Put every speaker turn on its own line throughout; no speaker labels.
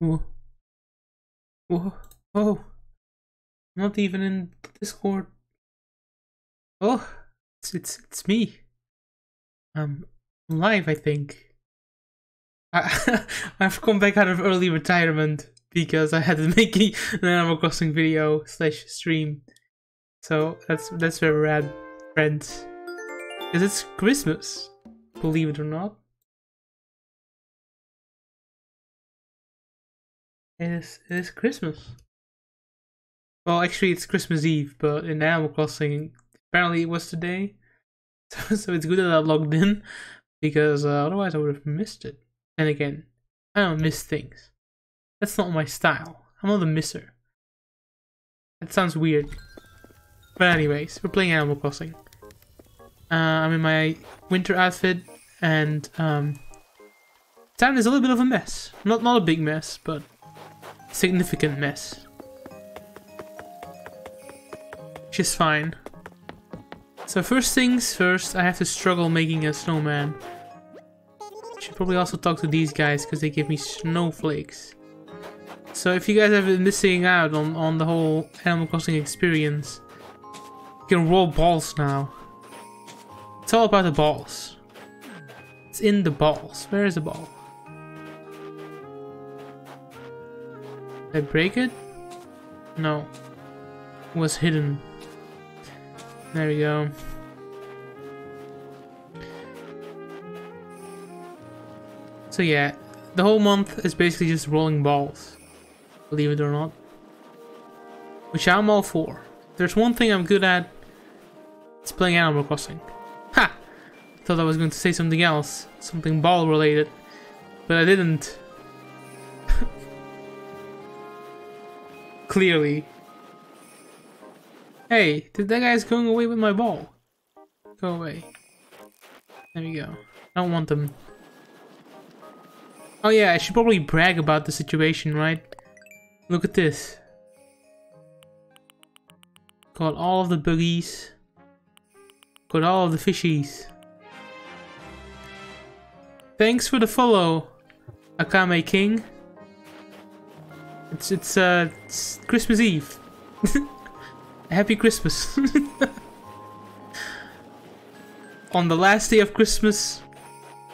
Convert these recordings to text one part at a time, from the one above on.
Whoa. Whoa. Oh. Not even in Discord. Oh, it's it's it's me. Um, I'm live, I think. I I've come back out of early retirement because I had to make an Animal Crossing video slash stream. So that's that's where we're at, friends. Because it's Christmas, believe it or not. It is it is Christmas. Well, actually, it's Christmas Eve, but in Animal Crossing, apparently it was today. So, so it's good that I logged in, because uh, otherwise I would have missed it. And again, I don't miss things. That's not my style. I'm not a misser. That sounds weird. But anyways, we're playing Animal Crossing. Uh, I'm in my winter outfit, and um, town is a little bit of a mess. Not not a big mess, but significant mess. Which is fine. So first things first, I have to struggle making a snowman. Should probably also talk to these guys because they give me snowflakes. So if you guys have been missing out on, on the whole Animal Crossing experience, you can roll balls now. It's all about the balls. It's in the balls. Where is the ball? I break it? No. It was hidden. There we go. So yeah, the whole month is basically just rolling balls. Believe it or not. Which I'm all for. There's one thing I'm good at. It's playing Animal Crossing. Ha! Thought I was going to say something else. Something ball related. But I didn't. Clearly. Hey, did that guy's going away with my ball? Go away. There we go. I don't want them. Oh yeah, I should probably brag about the situation, right? Look at this. Got all of the boogies. Got all of the fishies. Thanks for the follow, Akame King. It's it's uh it's Christmas Eve. Happy Christmas. On the last day of Christmas,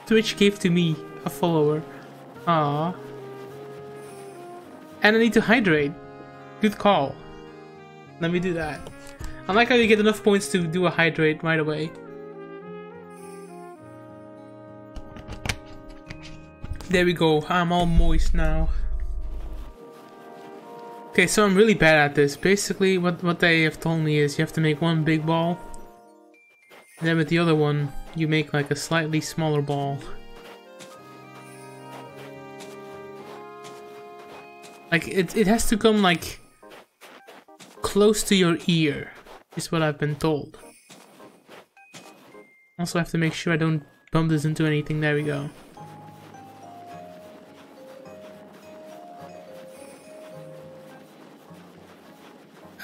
Twitch gave to me a follower. Ah. And I need to hydrate. Good call. Let me do that. I like how you get enough points to do a hydrate right away. There we go. I'm all moist now. Okay, so I'm really bad at this. Basically, what, what they have told me is you have to make one big ball. And then with the other one, you make like a slightly smaller ball. Like, it, it has to come like close to your ear, is what I've been told. Also I have to make sure I don't bump this into anything. There we go.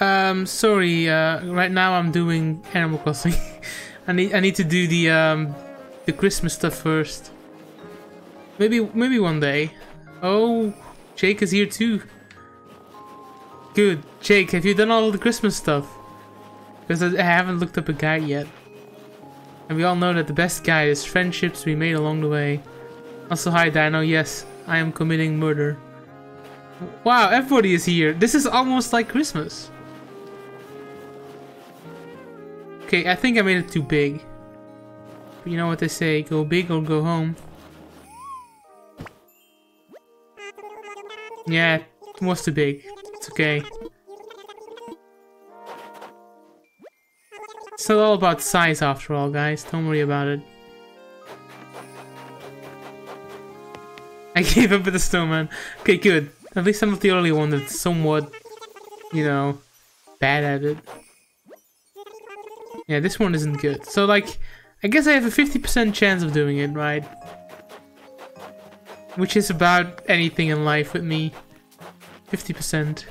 Um, sorry. Uh, right now I'm doing Animal Crossing. I need I need to do the um the Christmas stuff first. Maybe maybe one day. Oh, Jake is here too. Good, Jake. Have you done all the Christmas stuff? Because I haven't looked up a guide yet. And we all know that the best guide is friendships we made along the way. Also, hi Dino. Yes, I am committing murder. Wow, everybody is here. This is almost like Christmas. Okay, I think I made it too big. But you know what they say, go big or go home. Yeah, it was too big. It's okay. It's not all about size after all, guys. Don't worry about it. I gave up with the snowman. Okay, good. At least I'm not the only one that's somewhat, you know, bad at it. Yeah, this one isn't good. So, like, I guess I have a 50% chance of doing it, right? Which is about anything in life with me. 50%.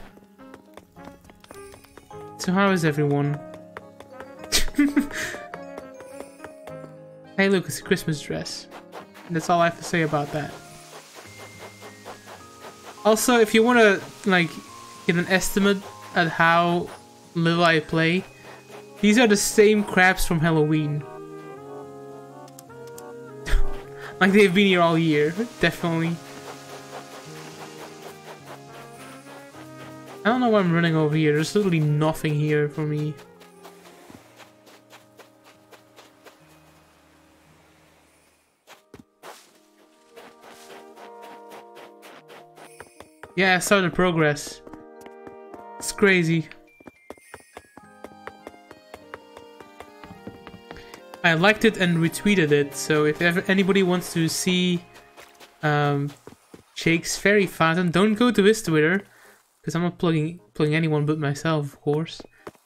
So how is everyone? hey look, it's a Christmas dress. That's all I have to say about that. Also, if you want to like get an estimate at how little I play, these are the same crabs from Halloween. like they've been here all year, definitely. I don't know why I'm running over here. There's literally nothing here for me. Yeah, I progress. It's crazy. I liked it and retweeted it, so if ever anybody wants to see um, Jake's Fairy Fountain, don't go to his Twitter, because I'm not plugging plugging anyone but myself, of course.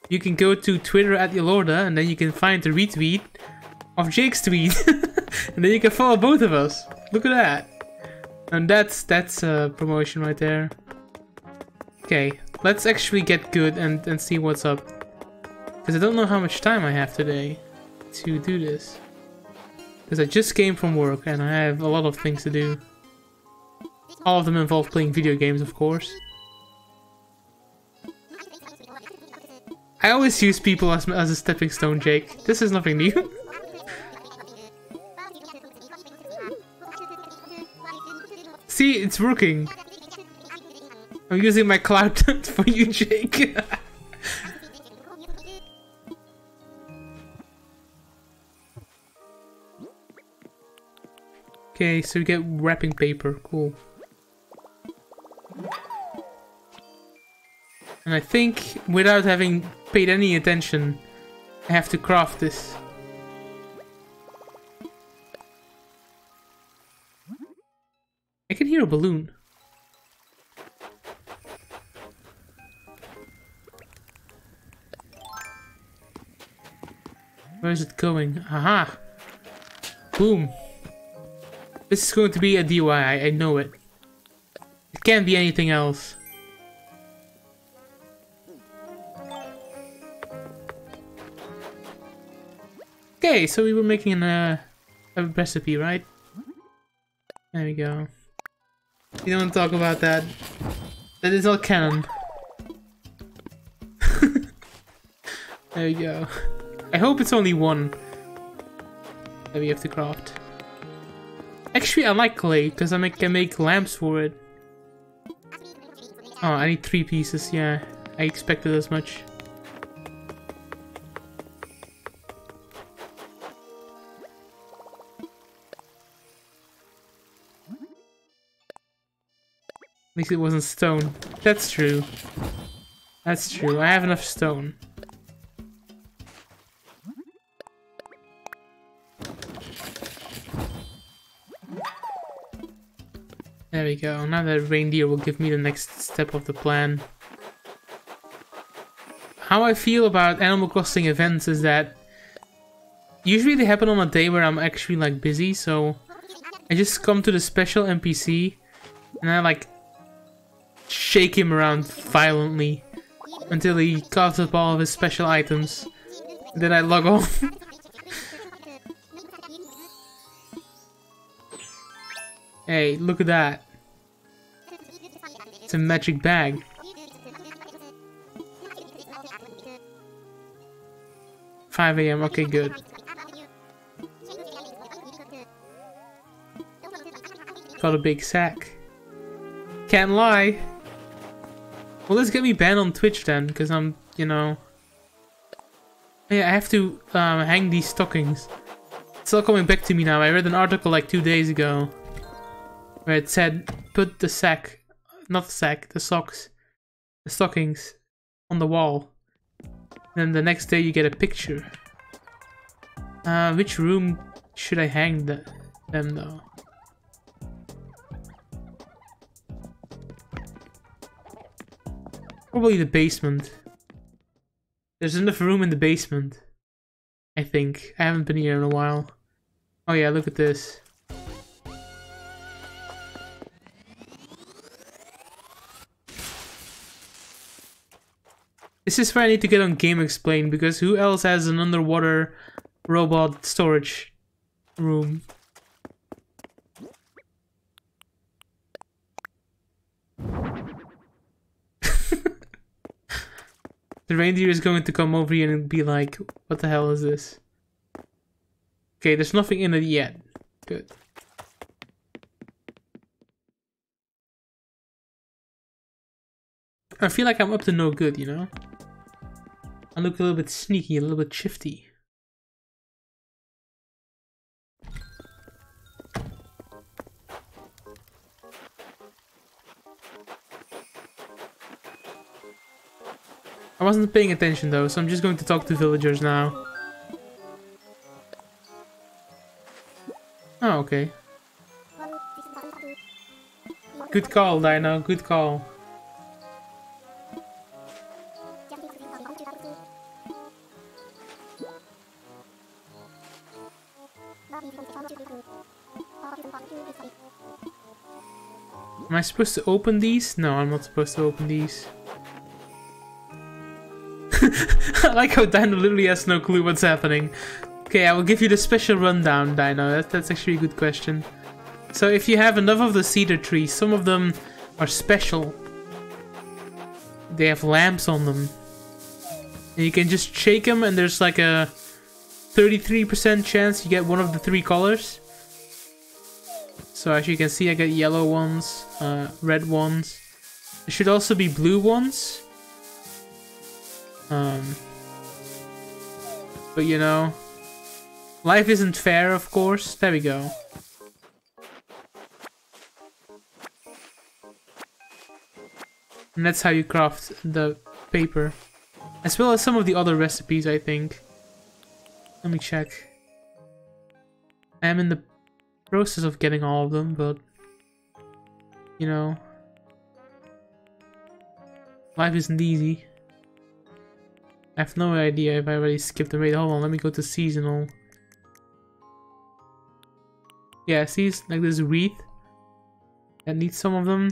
You can go to Twitter at Yalorda, and then you can find the retweet of Jake's tweet, and then you can follow both of us. Look at that. And that's that's a promotion right there. Okay, let's actually get good and, and see what's up. Because I don't know how much time I have today to do this. Because I just came from work and I have a lot of things to do. All of them involve playing video games, of course. I always use people as, as a stepping stone, Jake. This is nothing new. See, it's working. I'm using my cloud for you, Jake. Okay, so we get wrapping paper. Cool. And I think, without having paid any attention, I have to craft this. I can hear a balloon. Where is it going? Aha! Boom! This is going to be a DIY, I know it. It can't be anything else. Okay, so we were making a, uh, a recipe, right? There we go. You don't talk about that. That is all canon. there we go. I hope it's only one that we have to craft. Actually, I like clay, because I can make lamps for it. Oh, I need three pieces, yeah. I expected as much. At least it wasn't stone. That's true. That's true. I have enough stone. We go. Now that reindeer will give me the next step of the plan. How I feel about Animal Crossing events is that usually they happen on a day where I'm actually like busy, so I just come to the special NPC and I like shake him around violently until he coughs up all of his special items. Then I log off. hey, look at that. A magic bag. Five AM, okay good. Got a big sack. Can't lie. Well, let's get me banned on Twitch then, because I'm, you know... Yeah, I have to um, hang these stockings. It's all coming back to me now. I read an article like two days ago where it said, put the sack, not the sack, the socks, the stockings on the wall. Then the next day you get a picture. Uh, which room should I hang the, them though? Probably the basement. There's enough room in the basement. I think. I haven't been here in a while. Oh yeah, look at this. This is where I need to get on GameXplain because who else has an underwater robot storage room? the reindeer is going to come over here and be like, what the hell is this? Okay, there's nothing in it yet. Good. I feel like I'm up to no good, you know? I look a little bit sneaky, a little bit shifty. I wasn't paying attention though, so I'm just going to talk to villagers now. Oh, okay. Good call, Dino, good call. Supposed to open these? No, I'm not supposed to open these. I like how Dino literally has no clue what's happening. Okay, I will give you the special rundown, Dino. That, that's actually a good question. So if you have enough of the cedar trees, some of them are special. They have lamps on them. And you can just shake them and there's like a 33% chance you get one of the three colors. So as you can see, I got yellow ones, uh, red ones. There should also be blue ones. Um, but you know, life isn't fair, of course. There we go. And that's how you craft the paper. As well as some of the other recipes, I think. Let me check. I am in the process of getting all of them, but... You know... Life isn't easy. I have no idea if I already skipped the raid. Hold on, let me go to seasonal. Yeah, see, like this wreath. I need some of them.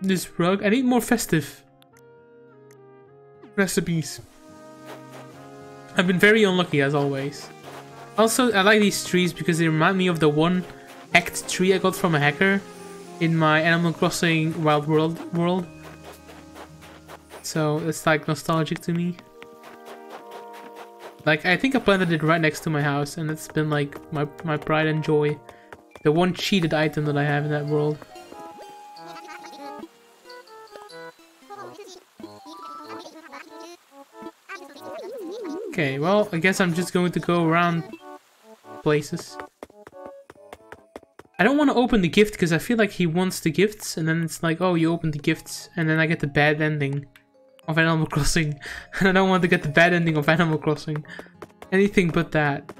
This rug. I need more festive recipes. I've been very unlucky as always. Also, I like these trees because they remind me of the one act tree I got from a hacker in my Animal Crossing Wild World world. So it's like nostalgic to me. Like I think I planted it right next to my house and it's been like my, my pride and joy. The one cheated item that I have in that world. Okay, well, I guess I'm just going to go around places. I don't want to open the gift because I feel like he wants the gifts and then it's like, oh, you open the gifts and then I get the bad ending of Animal Crossing. And I don't want to get the bad ending of Animal Crossing. Anything but that,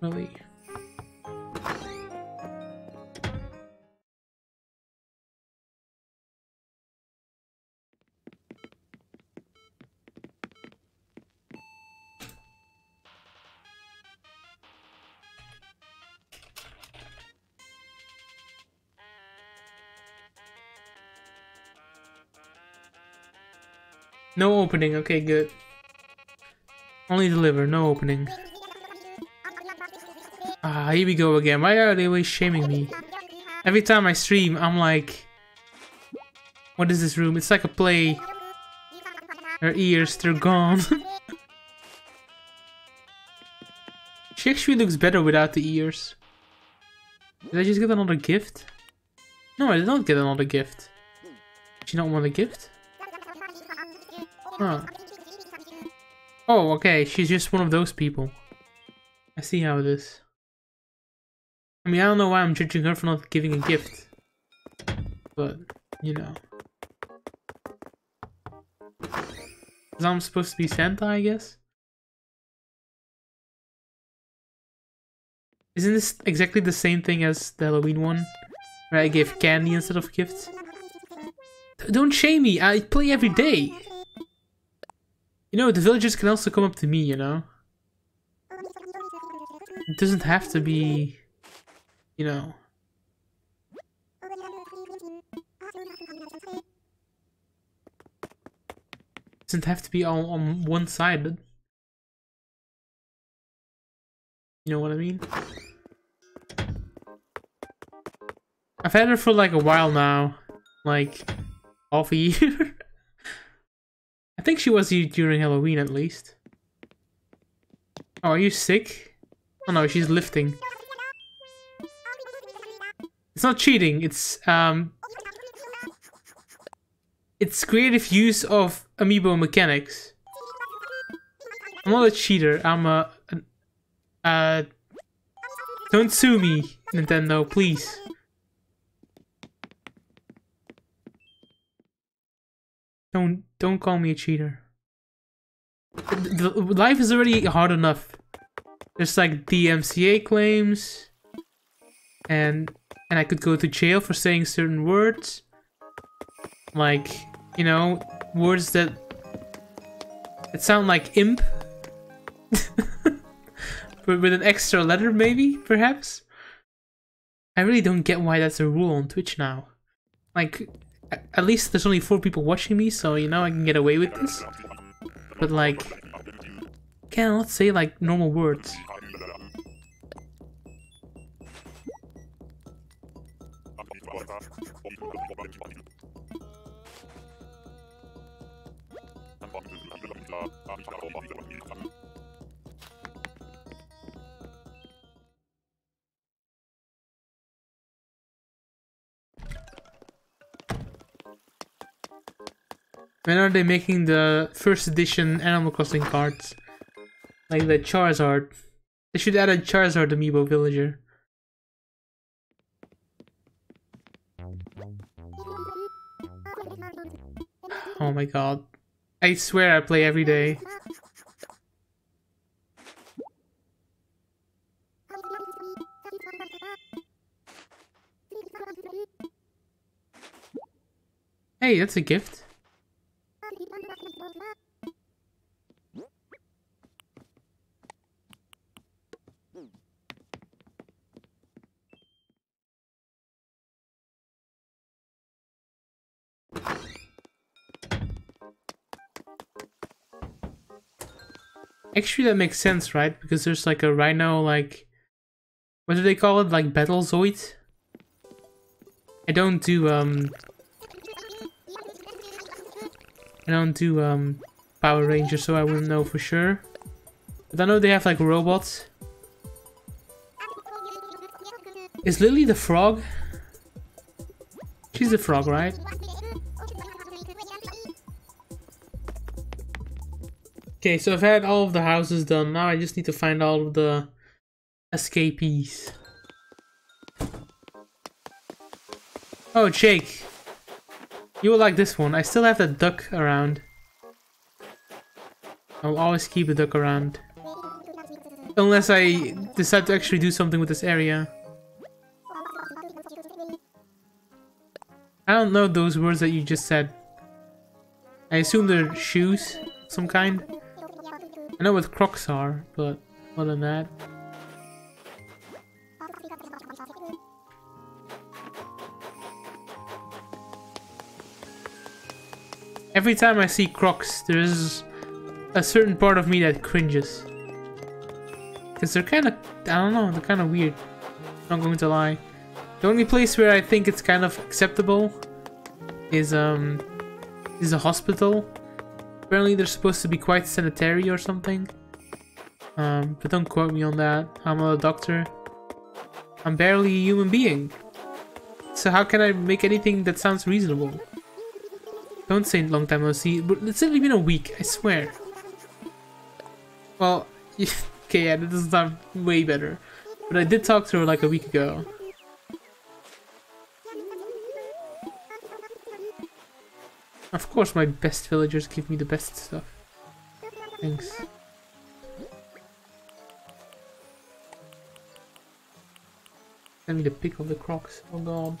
really. No opening, okay, good. Only deliver, no opening. Ah, here we go again. Why are they always shaming me? Every time I stream, I'm like... What is this room? It's like a play. Her ears, they're gone. she actually looks better without the ears. Did I just get another gift? No, I did not get another gift. Did she not want a gift? Huh. Oh, okay, she's just one of those people. I see how it is. I mean, I don't know why I'm judging her for not giving a gift. But, you know. Because I'm supposed to be Santa, I guess? Isn't this exactly the same thing as the Halloween one? Where I gave candy instead of gifts? Don't shame me, I play every day! You know, the villagers can also come up to me, you know? It doesn't have to be, you know... It doesn't have to be all on one-sided. You know what I mean? I've had her for like a while now. Like, half a year. think she was here during Halloween at least. Oh, are you sick? Oh no, she's lifting. It's not cheating, it's um it's creative use of amiibo mechanics. I'm not a cheater, I'm a, a uh don't sue me, Nintendo, please. Don't call me a cheater. The, the, life is already hard enough. There's like DMCA claims, and and I could go to jail for saying certain words, like you know words that that sound like imp, but with an extra letter maybe perhaps. I really don't get why that's a rule on Twitch now. Like at least there's only four people watching me, so you know I can get away with this. But like, can let's say like normal words. When are they making the first edition Animal Crossing cards? Like the Charizard. They should add a Charizard amiibo villager. Oh my god. I swear I play every day. Hey, that's a gift. Actually, that makes sense, right? Because there's like a rhino, like... What do they call it? Like battle zoid? I don't do, um... I don't do, um... Power Rangers, so I wouldn't know for sure. But I know they have, like, robots. Is Lily the frog? She's the frog, right? Okay, so I've had all of the houses done. Now I just need to find all of the escapees. Oh, Jake. You will like this one. I still have the duck around. I'll always keep the duck around. Unless I decide to actually do something with this area. I don't know those words that you just said. I assume they're shoes, some kind. I know what crocs are, but other than that... Every time I see crocs, there's a certain part of me that cringes. Because they're kind of, I don't know, they're kind of weird. I'm not going to lie. The only place where I think it's kind of acceptable is, um, is a hospital. Apparently they're supposed to be quite sanitary or something. Um, but don't quote me on that. I'm not a doctor. I'm barely a human being. So how can I make anything that sounds reasonable? Don't say long time no see. It's only been a week, I swear. Well, okay, yeah, this is not way better. But I did talk to her like a week ago. Of course my best villagers give me the best stuff. Thanks. Send me the pick of the crocs. Oh god.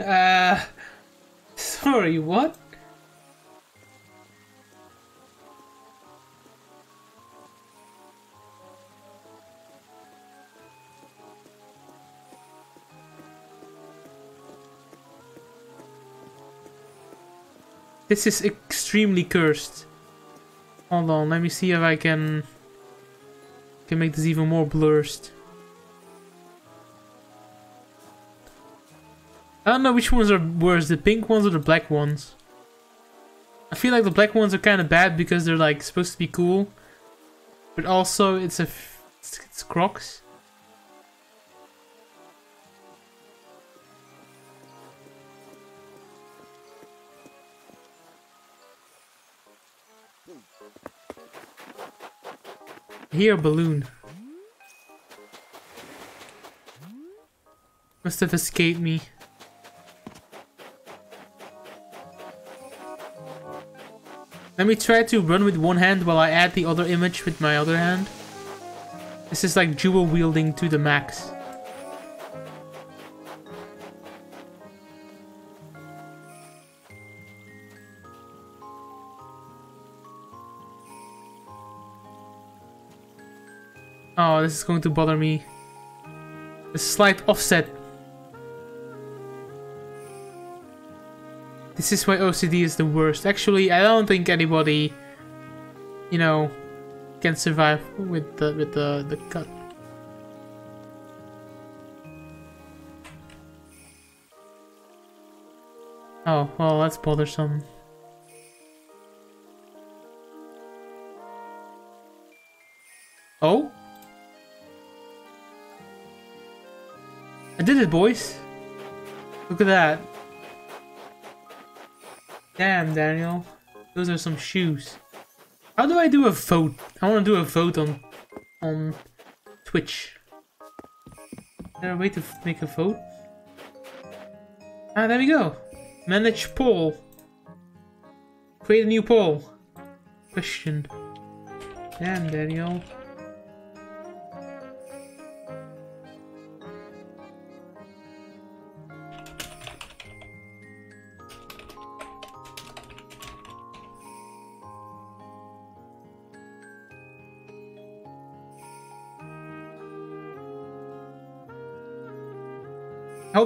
Uh, sorry, what? This is extremely cursed. Hold on, let me see if I can can make this even more blurred. I don't know which ones are worse, the pink ones or the black ones. I feel like the black ones are kind of bad because they're like supposed to be cool. But also it's a it's, Crocs. Here, balloon. Must have escaped me. Let me try to run with one hand while I add the other image with my other hand. This is like dual wielding to the max. Oh, this is going to bother me. A slight offset. This is why OCD is the worst. Actually, I don't think anybody, you know, can survive with the with the the cut. Oh, well, that's bothersome. Oh? I did it, boys. Look at that. Damn, Daniel. Those are some shoes. How do I do a vote? I want to do a vote on on Twitch. Is there a way to make a vote? Ah, there we go. Manage poll. Create a new poll. Question. Damn, Daniel.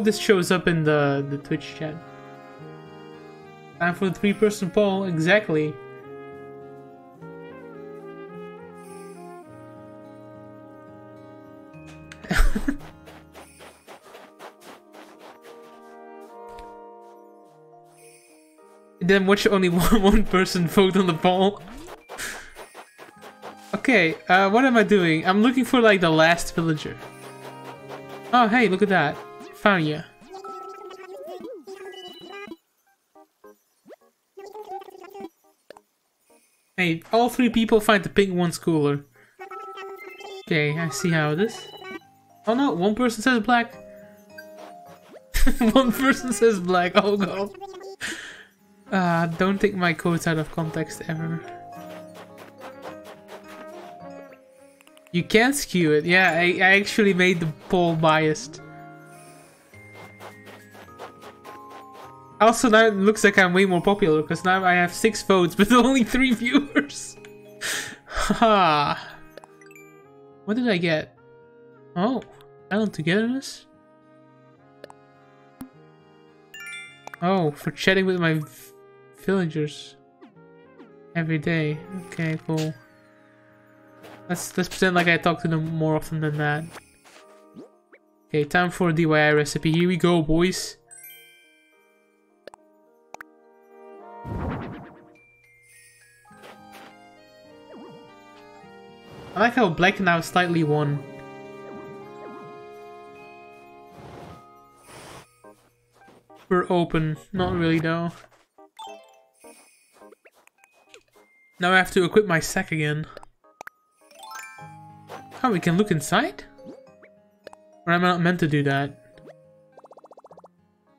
Hope this shows up in the, the Twitch chat. Time for the three-person poll, exactly. then watch only one, one person vote on the poll. okay, uh, what am I doing? I'm looking for like the last villager. Oh, hey, look at that. Hey, all three people find the pink one's cooler. Okay, I see how it is. Oh no, one person says black. one person says black, oh god. Uh, don't take my quotes out of context ever. You can skew it. Yeah, I, I actually made the poll biased. Also, now it looks like I'm way more popular because now I have six votes but only three viewers. Haha. what did I get? Oh, island togetherness? Oh, for chatting with my villagers every day. Okay, cool. Let's let's pretend like I talk to them more often than that. Okay, time for a DIY recipe. Here we go, boys. I like how black now slightly won. We're open. Not really though. Now I have to equip my sack again. Oh, we can look inside? Or am I not meant to do that?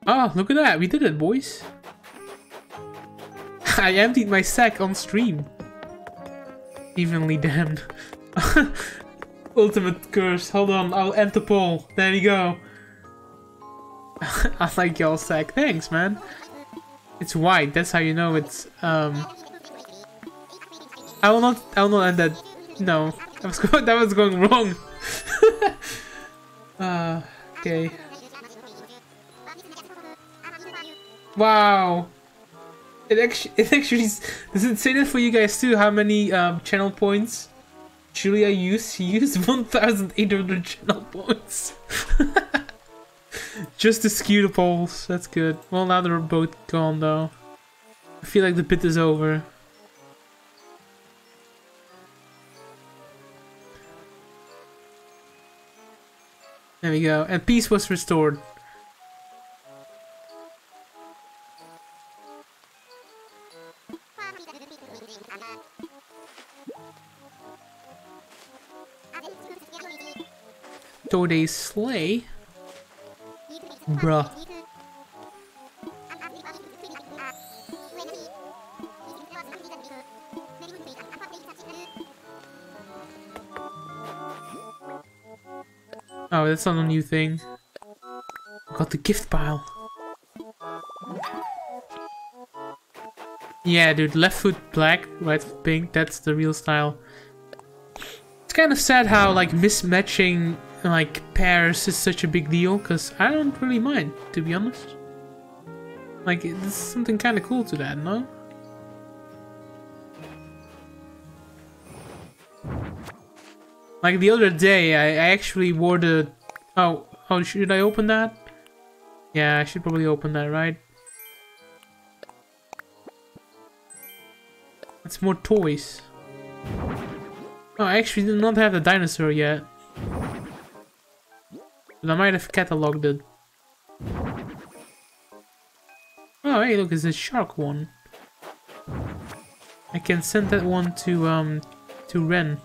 Oh, look at that. We did it, boys. I emptied my sack on stream. Evenly damned. Ultimate curse. Hold on, I'll end the poll. There you go. I like y'all sack. Thanks, man. It's white. That's how you know it's. Um. I will not. I will not end that. No, that was going. That was going wrong. uh. Okay. Wow. It actually. It actually. Does it say that for you guys too? How many um, channel points? Julia used, used 1,800 channel points. Just to skew the polls. That's good. Well, now they're both gone, though. I feel like the pit is over. There we go. And peace was restored. Toaday's sleigh? Bruh. Oh, that's not a new thing. Got the gift pile. Yeah, dude, left foot black, right foot pink, that's the real style. Kind of sad how, like, mismatching, like, pairs is such a big deal, because I don't really mind, to be honest. Like, there's something kind of cool to that, no? Like the other day, I, I actually wore the... Oh, oh, should I open that? Yeah, I should probably open that, right? It's more toys. I actually did not have the dinosaur yet. But I might have catalogued it. Oh, hey, look, it's a shark one. I can send that one to, um, to Ren.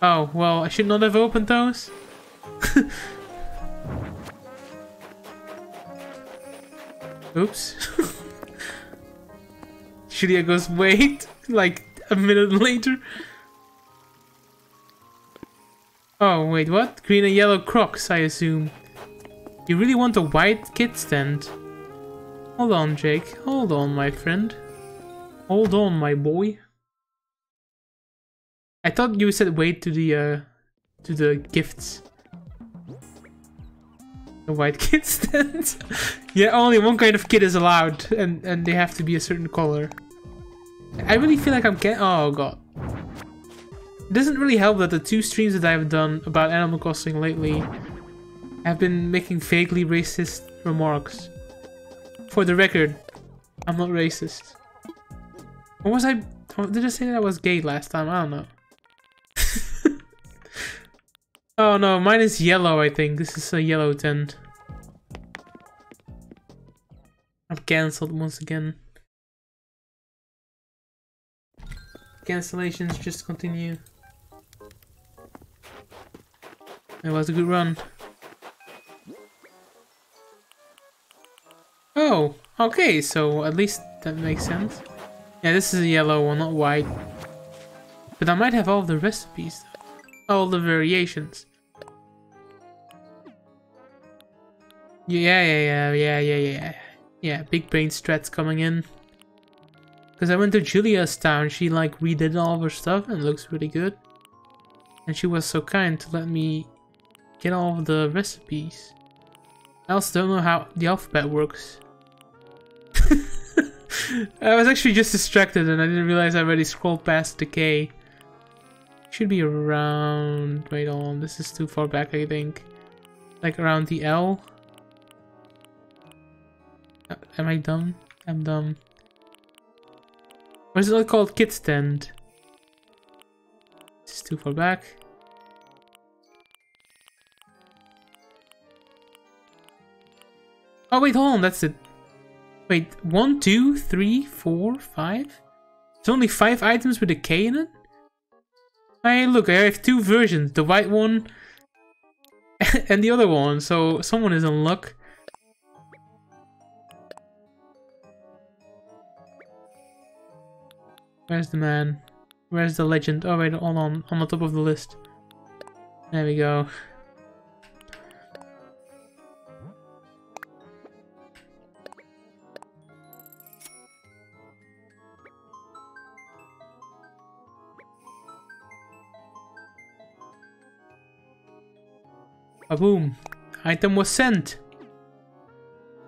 Oh, well, I should not have opened those. Oops. Julia goes, wait, like a minute later. Oh, wait, what? Green and yellow crocs, I assume. You really want a white kid's tent? Hold on, Jake. Hold on, my friend. Hold on, my boy. I thought you said wait to the uh, to the gifts. The white kid's tent. yeah, only one kind of kit is allowed, and and they have to be a certain color. I really feel like I'm getting. Oh god. It doesn't really help that the two streams that I've done about Animal Crossing lately have been making vaguely racist remarks. For the record, I'm not racist. Or was I... Did I say that I was gay last time? I don't know. oh no, mine is yellow, I think. This is a yellow tent. I've cancelled once again. Cancellations just continue. It was a good run. Oh, okay, so at least that makes sense. Yeah, this is a yellow one, not white. But I might have all the recipes, all the variations. Yeah, yeah, yeah, yeah, yeah, yeah. Yeah, big brain strats coming in. Because I went to Julia's town, she like redid all of her stuff and looks really good. And she was so kind to let me get all of the recipes. I also don't know how the alphabet works. I was actually just distracted and I didn't realize I already scrolled past the K. Should be around... Wait on, this is too far back I think. Like around the L. Uh, am I dumb? I'm dumb. What is it called? Kid's tent. Is too far back. Oh wait, hold on, that's it. Wait, one, two, three, four, five? There's only five items with a K in it? Hey, look, I have two versions. The white one and the other one, so someone is in luck. Where's the man? Where's the legend? Oh wait, hold on, on the top of the list. There we go. Boom! Item was sent!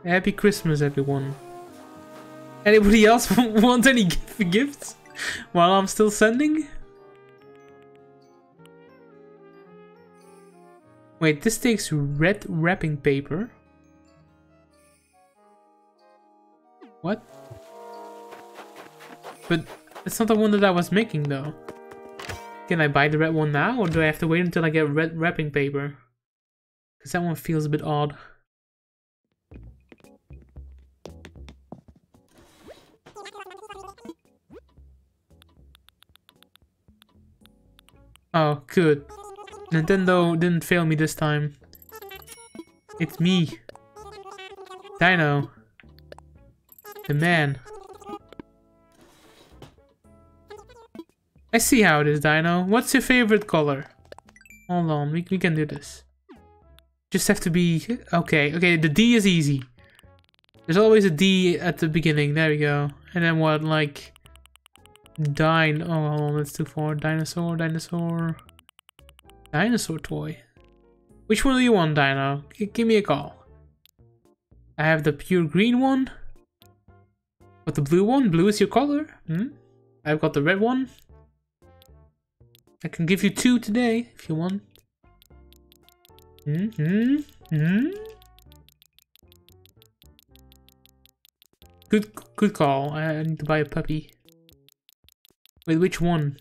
Happy Christmas, everyone. Anybody else want any gifts? While I'm still sending? Wait, this takes red wrapping paper. What? But it's not the one that I was making though. Can I buy the red one now or do I have to wait until I get red wrapping paper? Because that one feels a bit odd. Oh, good. Nintendo didn't fail me this time. It's me. Dino. The man. I see how it is, Dino. What's your favorite color? Hold on, we, we can do this. Just have to be... Okay, okay, the D is easy. There's always a D at the beginning. There we go. And then what, like... Dine... Oh, that's too far. Dinosaur, dinosaur... Dinosaur toy. Which one do you want, Dino? G give me a call. I have the pure green one. But the blue one? Blue is your color? Hmm? I've got the red one. I can give you two today, if you want. Hmm? Hmm? Hmm? Good, good call. I need to buy a puppy. Wait, which one?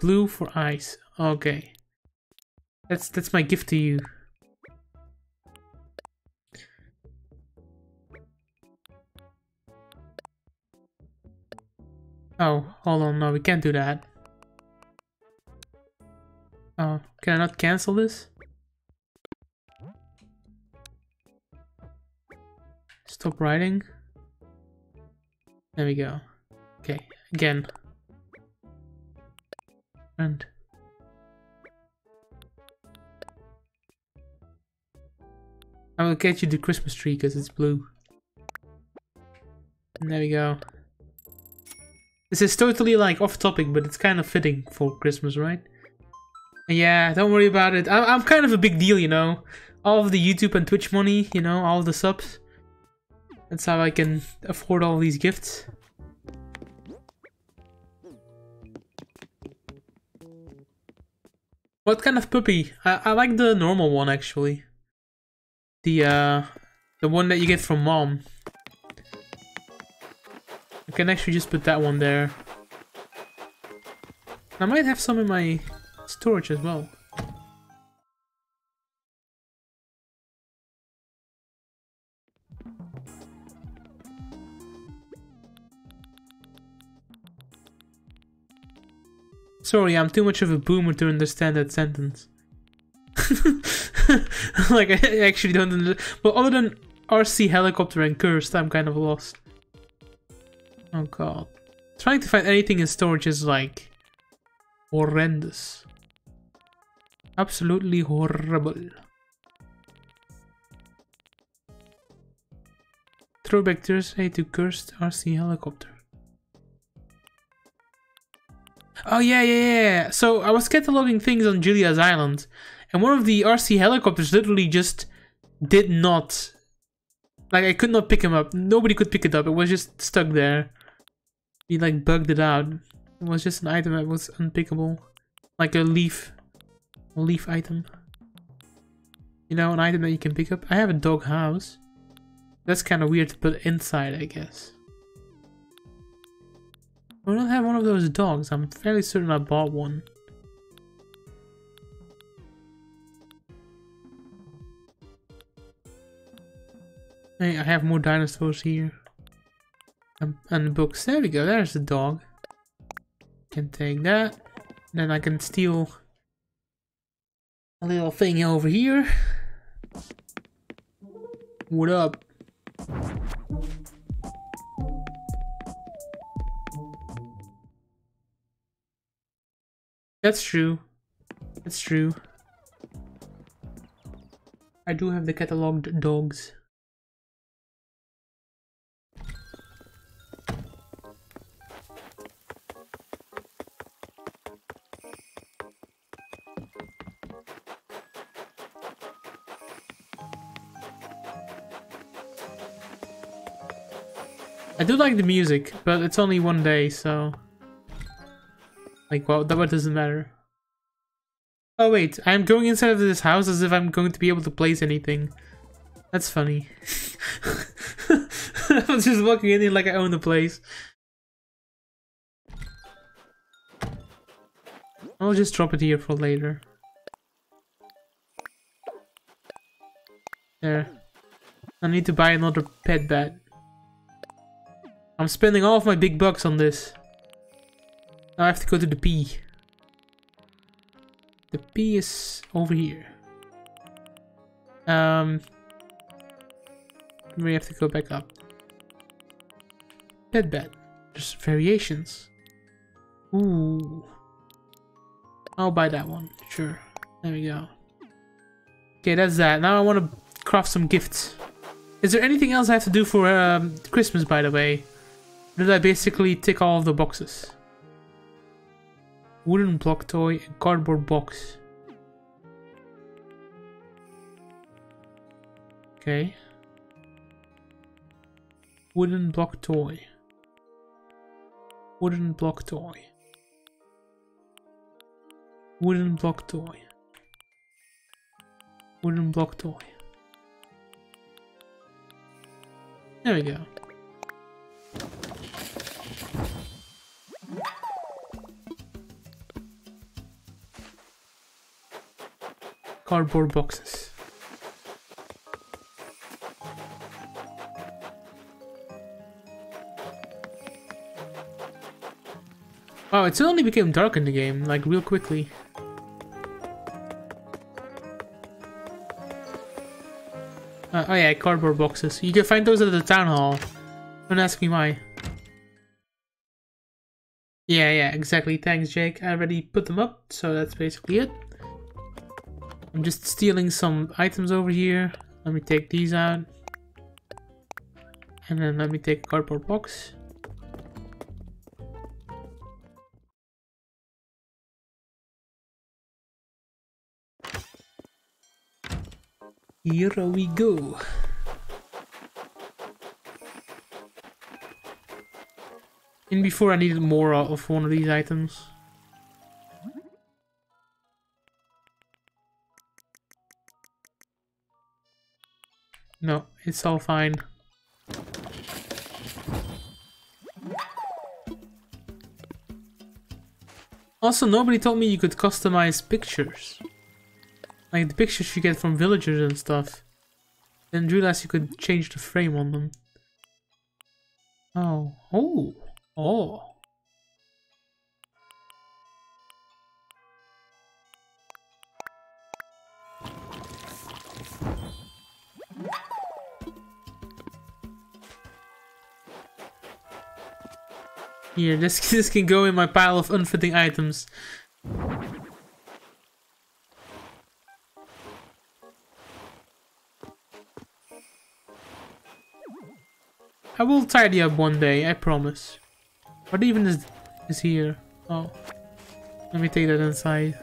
Blue for eyes. Okay. That's that's my gift to you. Oh, hold on, no, we can't do that. Oh, can I not cancel this? Stop writing. There we go. Okay, again. And I will get you the Christmas tree because it's blue. And there we go. This is totally like off topic, but it's kind of fitting for Christmas, right? Yeah, don't worry about it. I'm, I'm kind of a big deal, you know. All of the YouTube and Twitch money, you know, all the subs. That's how I can afford all these gifts. What kind of puppy? I, I like the normal one, actually. The, uh, the one that you get from mom. I can actually just put that one there. I might have some in my storage as well. Sorry, I'm too much of a boomer to understand that sentence. like, I actually don't understand. But other than RC helicopter and cursed, I'm kind of lost. Oh god. Trying to find anything in storage is like horrendous. Absolutely horrible. Throwback Thursday to cursed RC helicopter. Oh yeah, yeah, yeah. So I was cataloging things on Julia's Island, and one of the RC helicopters literally just did not, like I could not pick him up. Nobody could pick it up. It was just stuck there. We like bugged it out. It was just an item that was unpickable, like a leaf, a leaf item. You know, an item that you can pick up. I have a dog house. That's kind of weird to put inside, I guess. I don't have one of those dogs. I'm fairly certain I bought one. Hey, I have more dinosaurs here. Um, and, and books. There we go. There's the dog. Can take that. Then I can steal a little thing over here. What up? That's true. That's true. I do have the cataloged dogs. I do like the music, but it's only one day, so... Like, well, that doesn't matter. Oh wait, I'm going inside of this house as if I'm going to be able to place anything. That's funny. I was just walking in here like I own the place. I'll just drop it here for later. There. I need to buy another pet bat. I'm spending all of my big bucks on this. Now I have to go to the P. The P is over here. Um, we have to go back up. Pet bed. There's variations. Ooh. I'll buy that one. Sure. There we go. Okay, that's that. Now I want to craft some gifts. Is there anything else I have to do for um, Christmas, by the way? Did I basically tick all of the boxes? Wooden block toy and cardboard box. Okay. Wooden block toy. Wooden block toy. Wooden block toy. Wooden block toy. There we go. Cardboard boxes. Wow, it suddenly became dark in the game, like real quickly. Uh, oh yeah, cardboard boxes. You can find those at the town hall. Don't ask me why. Yeah, yeah, exactly. Thanks, Jake. I already put them up, so that's basically it. I'm just stealing some items over here. Let me take these out. And then let me take a cardboard box. Here we go. And before I needed more of one of these items. No, it's all fine. Also, nobody told me you could customize pictures. Like the pictures you get from villagers and stuff. Didn't realize you could change the frame on them. Oh. Oh. Oh. Here, this, this can go in my pile of unfitting items. I will tidy up one day, I promise. What even is is here? Oh. Let me take that inside.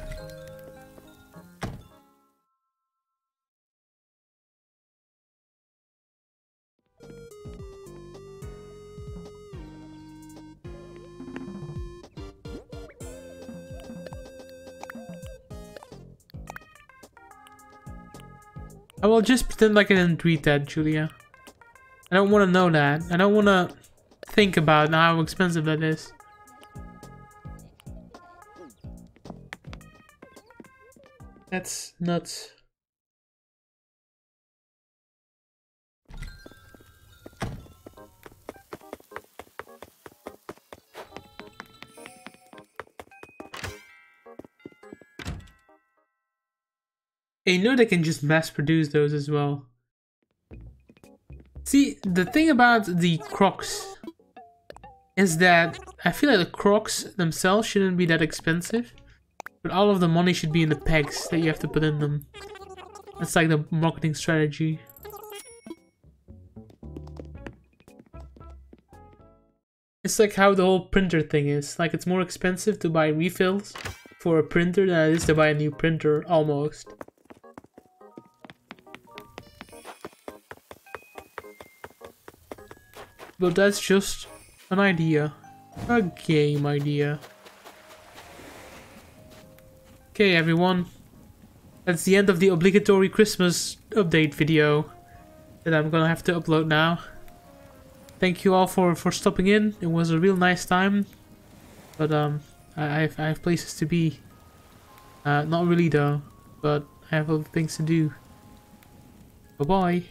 I will just pretend like I didn't read that, Julia. I don't want to know that. I don't want to think about how expensive that is. That's nuts. I know they can just mass produce those as well. See, the thing about the crocs is that I feel like the crocs themselves shouldn't be that expensive, but all of the money should be in the pegs that you have to put in them. That's like the marketing strategy. It's like how the whole printer thing is. Like it's more expensive to buy refills for a printer than it is to buy a new printer, almost. But that's just an idea. A game idea. Okay, everyone. that's the end of the obligatory Christmas update video that I'm gonna have to upload now. Thank you all for, for stopping in. It was a real nice time. But um, I, I, have, I have places to be. Uh, not really though, but I have other things to do. Bye-bye.